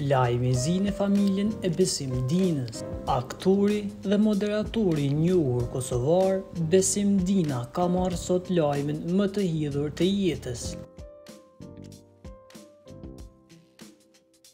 Lajmi i zi në familjen e Besim Dinës. Aktori dhe moderatori i njohur kosovar Besim Dina ka marrë sot lajmin më të hidhur të jetës.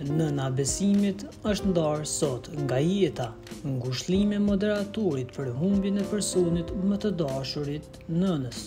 Nëna e Besimit është ndarë sot nga jeta, ngushëllime moderatorit për humbjen e personit më të dashur, nënës.